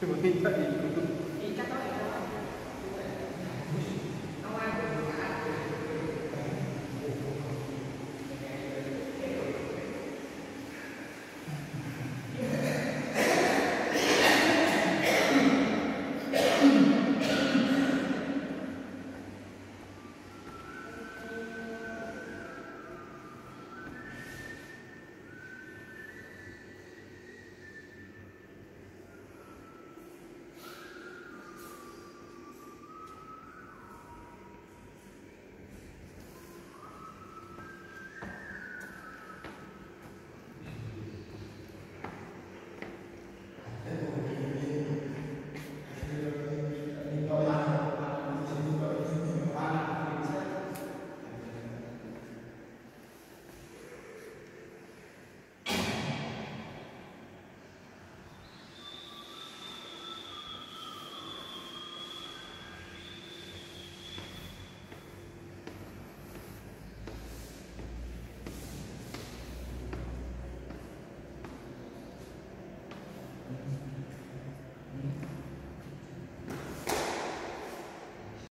でも痛いい方